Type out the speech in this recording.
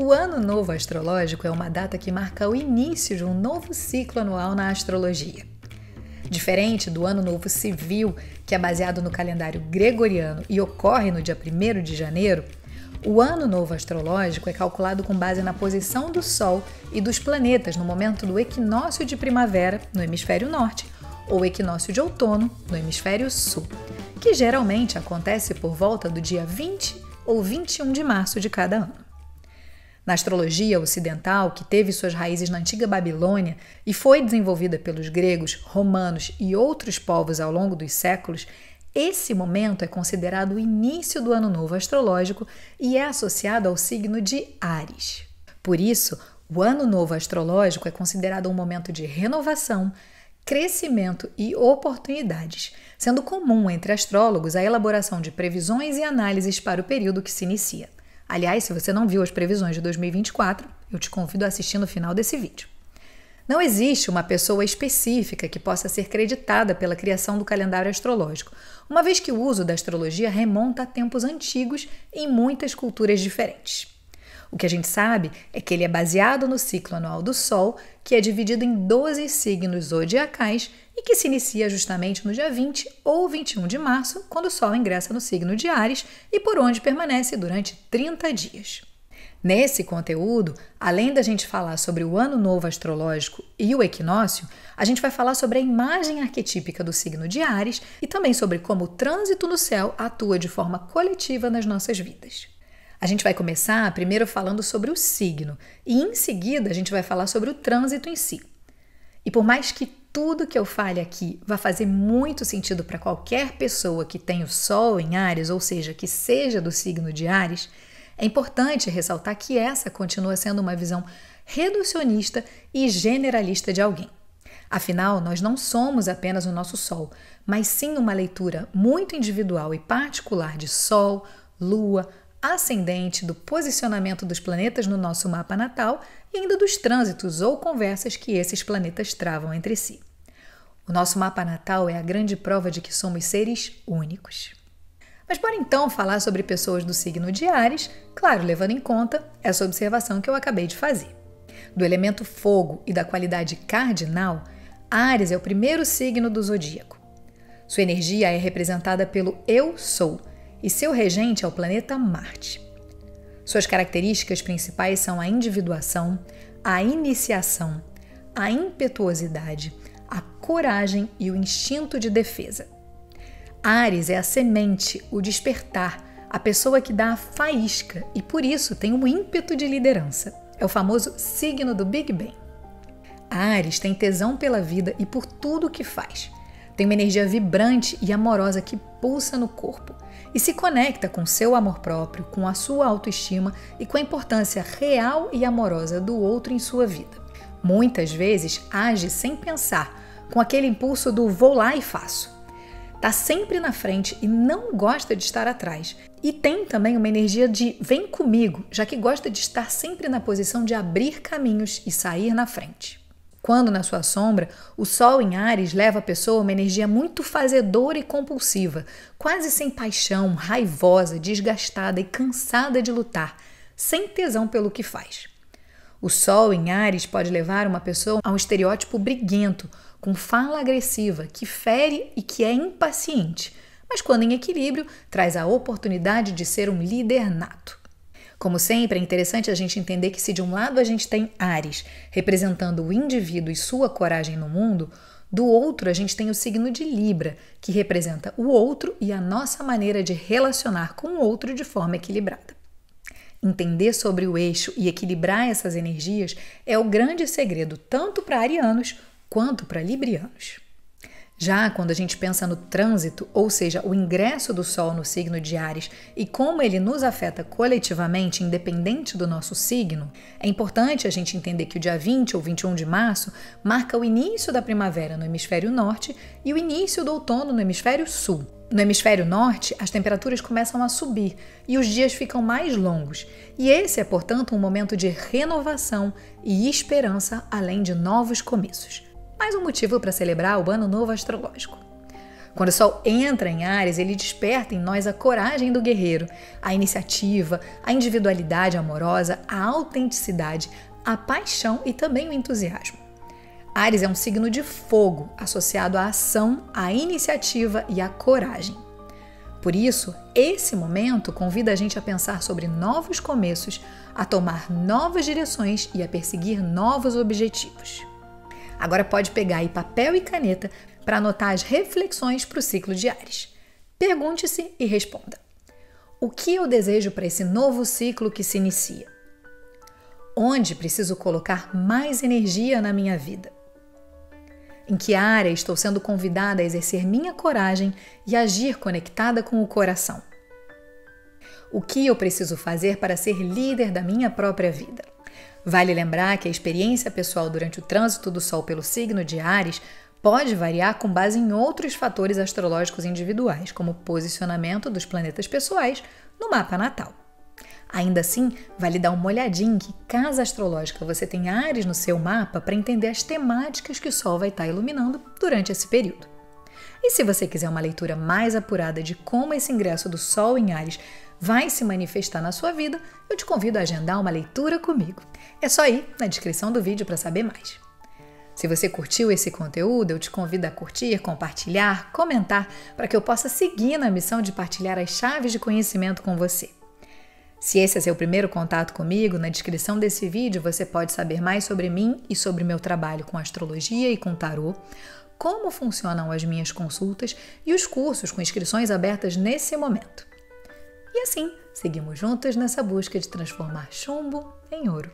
O Ano Novo Astrológico é uma data que marca o início de um novo ciclo anual na astrologia. Diferente do Ano Novo Civil, que é baseado no calendário gregoriano e ocorre no dia 1 de janeiro, o Ano Novo Astrológico é calculado com base na posição do Sol e dos planetas no momento do equinócio de primavera, no hemisfério norte, ou equinócio de outono, no hemisfério sul, que geralmente acontece por volta do dia 20 ou 21 de março de cada ano. Na astrologia ocidental, que teve suas raízes na antiga Babilônia e foi desenvolvida pelos gregos, romanos e outros povos ao longo dos séculos, esse momento é considerado o início do ano novo astrológico e é associado ao signo de Ares. Por isso, o ano novo astrológico é considerado um momento de renovação, crescimento e oportunidades, sendo comum entre astrólogos a elaboração de previsões e análises para o período que se inicia. Aliás, se você não viu as previsões de 2024, eu te convido a assistir no final desse vídeo. Não existe uma pessoa específica que possa ser creditada pela criação do calendário astrológico, uma vez que o uso da astrologia remonta a tempos antigos em muitas culturas diferentes. O que a gente sabe é que ele é baseado no ciclo anual do Sol, que é dividido em 12 signos zodiacais e que se inicia justamente no dia 20 ou 21 de março, quando o Sol ingressa no signo de Ares e por onde permanece durante 30 dias. Nesse conteúdo, além da gente falar sobre o ano novo astrológico e o equinócio, a gente vai falar sobre a imagem arquetípica do signo de Ares e também sobre como o trânsito no céu atua de forma coletiva nas nossas vidas. A gente vai começar primeiro falando sobre o signo e em seguida a gente vai falar sobre o trânsito em si. E por mais que tudo que eu fale aqui vá fazer muito sentido para qualquer pessoa que tem o Sol em Ares, ou seja, que seja do signo de Ares, é importante ressaltar que essa continua sendo uma visão reducionista e generalista de alguém. Afinal, nós não somos apenas o nosso Sol, mas sim uma leitura muito individual e particular de Sol, Lua, ascendente, do posicionamento dos planetas no nosso mapa natal e ainda dos trânsitos ou conversas que esses planetas travam entre si. O nosso mapa natal é a grande prova de que somos seres únicos. Mas bora então falar sobre pessoas do signo de Ares, claro, levando em conta essa observação que eu acabei de fazer. Do elemento fogo e da qualidade cardinal, Ares é o primeiro signo do zodíaco. Sua energia é representada pelo Eu Sou, e seu regente é o planeta Marte. Suas características principais são a individuação, a iniciação, a impetuosidade, a coragem e o instinto de defesa. Ares é a semente, o despertar, a pessoa que dá a faísca e por isso tem um ímpeto de liderança. É o famoso signo do Big Bang. Ares tem tesão pela vida e por tudo o que faz. Tem uma energia vibrante e amorosa que pulsa no corpo e se conecta com seu amor próprio, com a sua autoestima e com a importância real e amorosa do outro em sua vida. Muitas vezes age sem pensar, com aquele impulso do vou lá e faço. Está sempre na frente e não gosta de estar atrás. E tem também uma energia de vem comigo, já que gosta de estar sempre na posição de abrir caminhos e sair na frente. Quando na sua sombra, o Sol em Ares leva a pessoa uma energia muito fazedora e compulsiva, quase sem paixão, raivosa, desgastada e cansada de lutar, sem tesão pelo que faz. O Sol em Ares pode levar uma pessoa a um estereótipo briguento, com fala agressiva, que fere e que é impaciente, mas quando em equilíbrio, traz a oportunidade de ser um líder nato. Como sempre, é interessante a gente entender que se de um lado a gente tem Ares, representando o indivíduo e sua coragem no mundo, do outro a gente tem o signo de Libra, que representa o outro e a nossa maneira de relacionar com o outro de forma equilibrada. Entender sobre o eixo e equilibrar essas energias é o grande segredo tanto para arianos quanto para librianos. Já quando a gente pensa no trânsito, ou seja, o ingresso do Sol no signo de Ares e como ele nos afeta coletivamente, independente do nosso signo, é importante a gente entender que o dia 20 ou 21 de março marca o início da primavera no hemisfério norte e o início do outono no hemisfério sul. No hemisfério norte, as temperaturas começam a subir e os dias ficam mais longos, e esse é, portanto, um momento de renovação e esperança, além de novos começos mais um motivo para celebrar o Ano Novo Astrológico. Quando o Sol entra em Ares, ele desperta em nós a coragem do guerreiro, a iniciativa, a individualidade amorosa, a autenticidade, a paixão e também o entusiasmo. Ares é um signo de fogo, associado à ação, à iniciativa e à coragem. Por isso, esse momento convida a gente a pensar sobre novos começos, a tomar novas direções e a perseguir novos objetivos. Agora pode pegar aí papel e caneta para anotar as reflexões para o ciclo de Ares. Pergunte-se e responda: O que eu desejo para esse novo ciclo que se inicia? Onde preciso colocar mais energia na minha vida? Em que área estou sendo convidada a exercer minha coragem e agir conectada com o coração? O que eu preciso fazer para ser líder da minha própria vida? Vale lembrar que a experiência pessoal durante o trânsito do Sol pelo signo de Ares pode variar com base em outros fatores astrológicos individuais, como o posicionamento dos planetas pessoais no mapa natal. Ainda assim, vale dar uma olhadinha em que casa astrológica você tem Ares no seu mapa para entender as temáticas que o Sol vai estar tá iluminando durante esse período. E se você quiser uma leitura mais apurada de como esse ingresso do Sol em Ares vai se manifestar na sua vida, eu te convido a agendar uma leitura comigo. É só ir na descrição do vídeo para saber mais. Se você curtiu esse conteúdo, eu te convido a curtir, compartilhar, comentar para que eu possa seguir na missão de partilhar as chaves de conhecimento com você. Se esse é seu primeiro contato comigo, na descrição desse vídeo você pode saber mais sobre mim e sobre meu trabalho com astrologia e com tarô, como funcionam as minhas consultas e os cursos com inscrições abertas nesse momento. E assim, seguimos juntas nessa busca de transformar chumbo em ouro.